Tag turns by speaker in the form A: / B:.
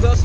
A: thus